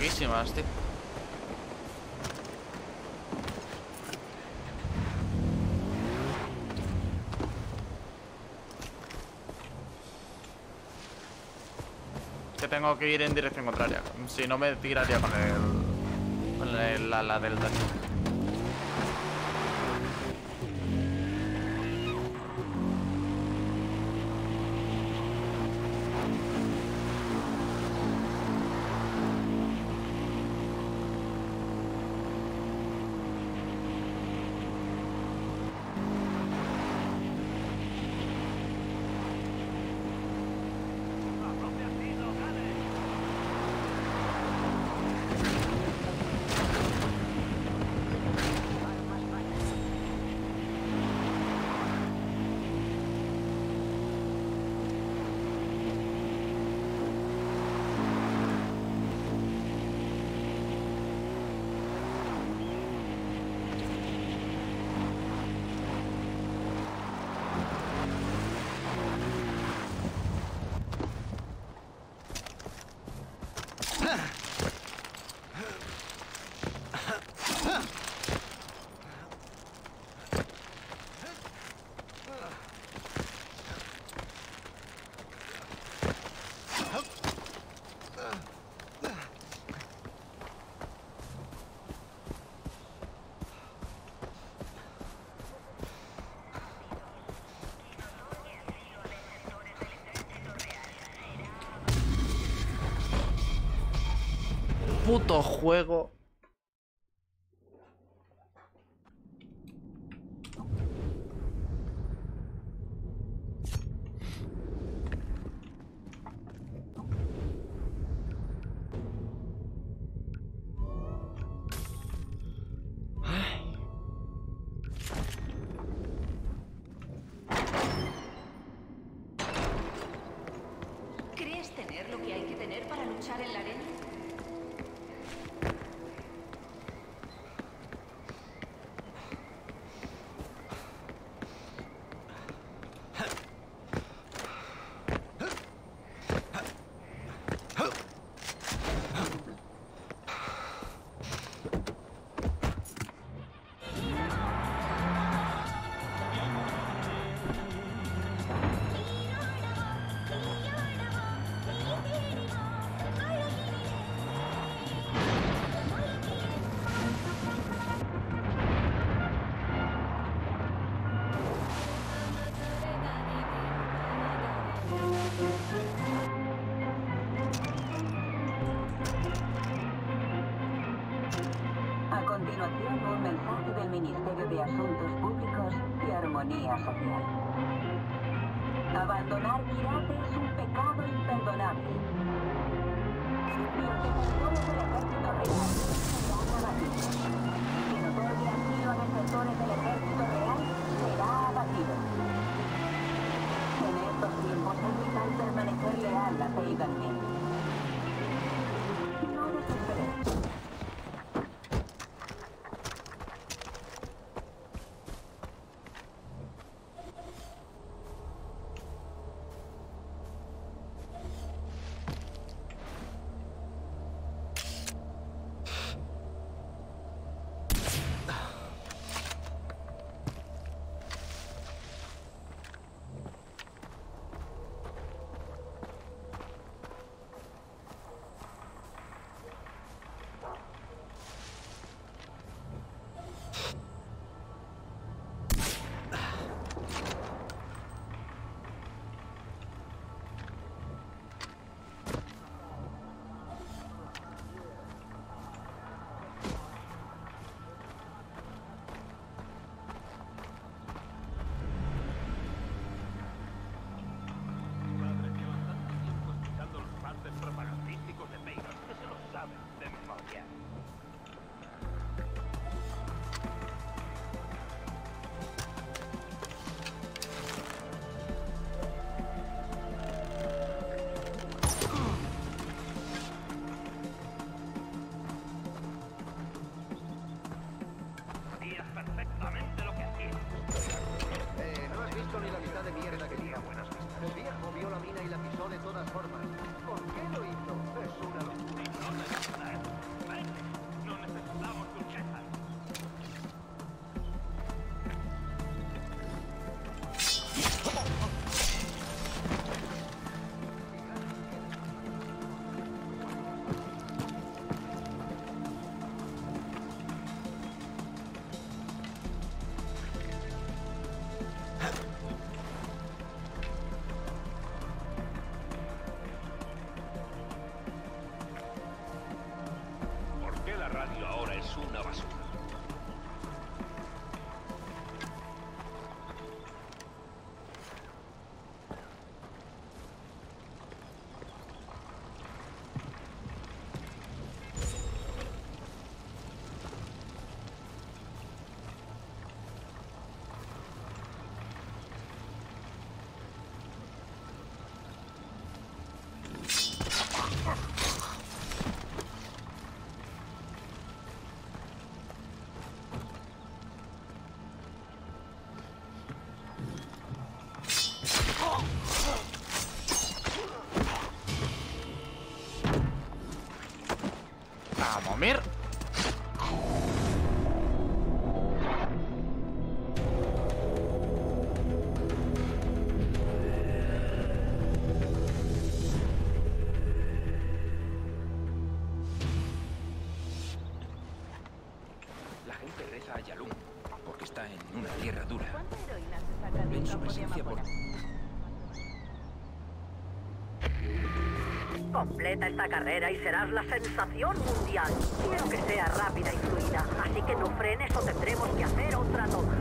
poquísimas, tío. Que tengo que ir en dirección contraria. Si no me tiraría con el... Con el, la, la delta. Puto juego. A continuación, un mensaje del Ministerio de Asuntos Públicos y Armonía Social. Abandonar Kirate es un pecado imperdonable. quarterback. Completa esta carrera y serás la sensación mundial. Quiero que sea rápida y fluida, así que no frenes o tendremos que hacer otra toma.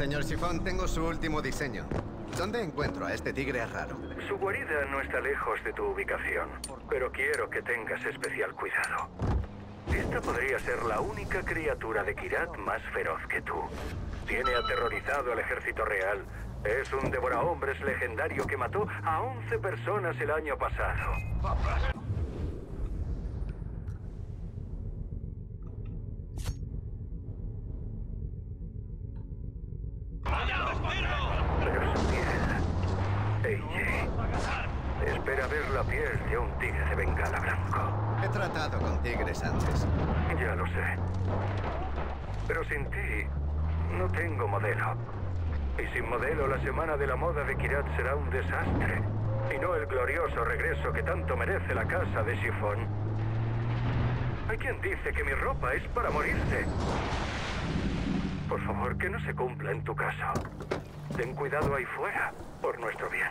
Señor Sifón, tengo su último diseño. ¿Dónde encuentro a este tigre raro? Su guarida no está lejos de tu ubicación, pero quiero que tengas especial cuidado. Esta podría ser la única criatura de Kirat más feroz que tú. Tiene aterrorizado al ejército real. Es un devorahombres legendario que mató a 11 personas el año pasado. Espera ver la piel de un tigre de bengala blanco. He tratado con tigres antes. Ya lo sé. Pero sin ti, no tengo modelo. Y sin modelo, la semana de la moda de Kirat será un desastre. Y no el glorioso regreso que tanto merece la casa de Sifón. Hay quien dice que mi ropa es para morirse. Por favor, que no se cumpla en tu caso. Ten cuidado ahí fuera, por nuestro bien.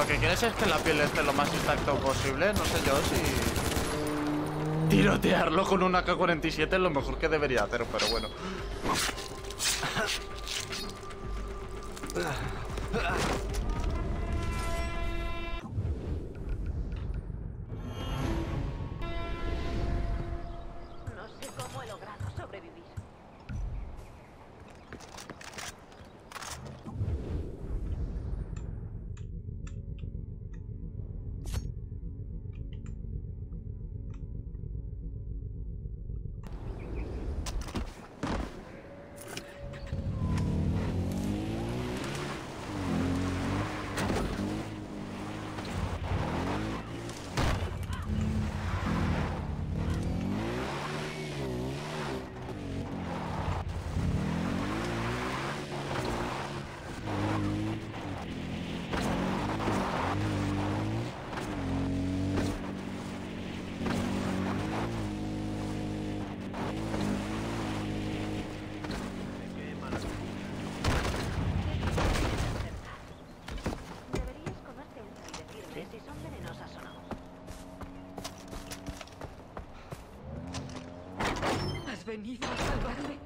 Lo que quieres es que la piel esté lo más intacto posible. No sé yo si... Tirotearlo con una K-47 es lo mejor que debería hacer, pero bueno. Venido a salvarme?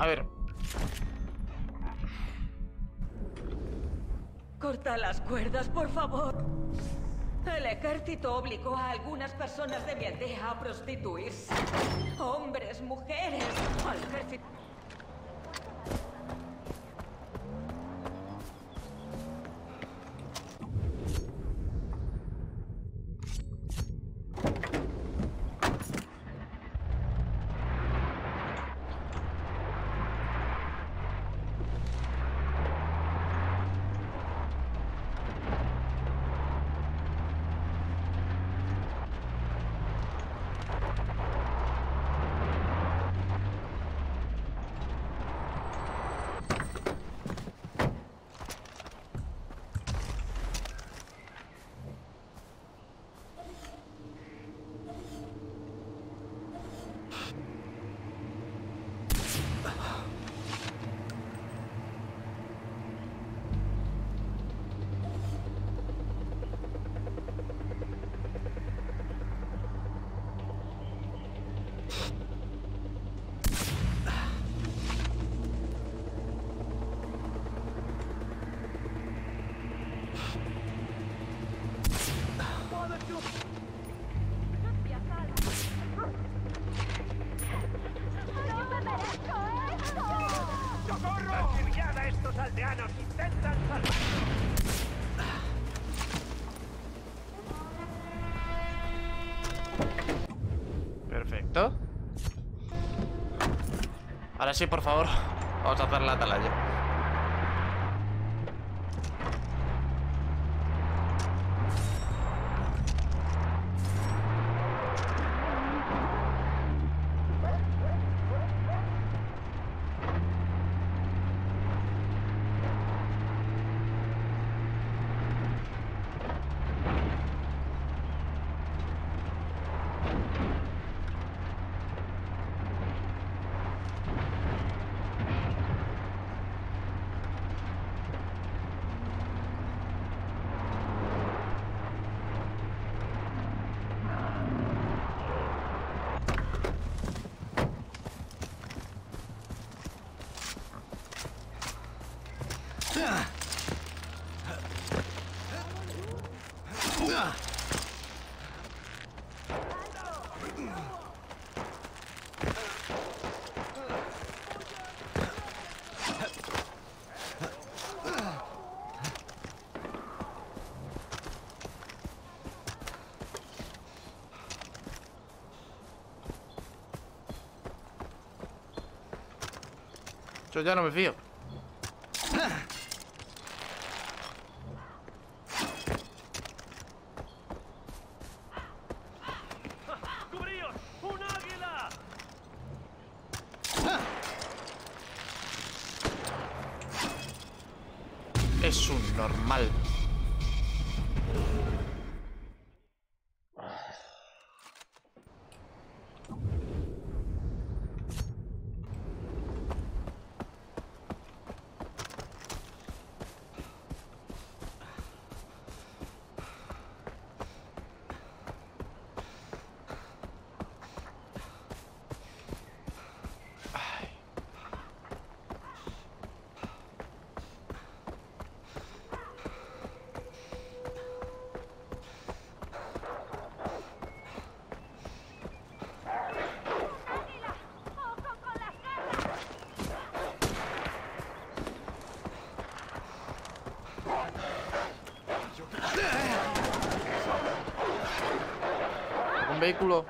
A ver, Corta las cuerdas, por favor. El ejército obligó a algunas personas de mi aldea a prostituirse. Hombres, mujeres. Al ejército. Ahora sí, por favor. Vamos a hacer la atalaya. Yo ya no me fío. Es un normal. Vehículo.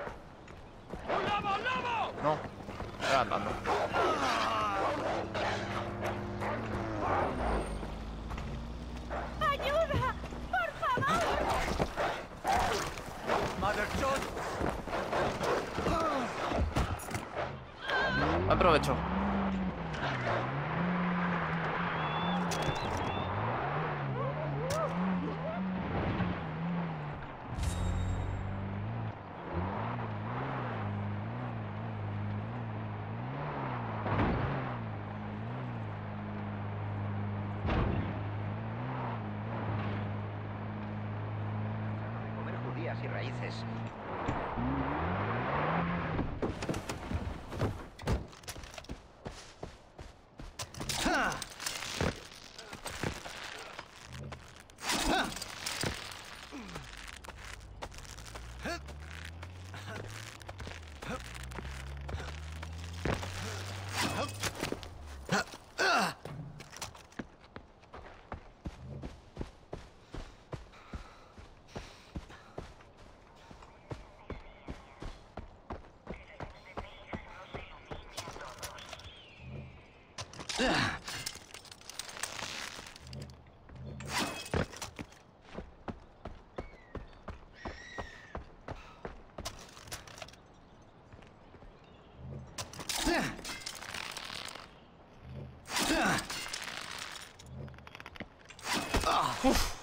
Raíces. Oof.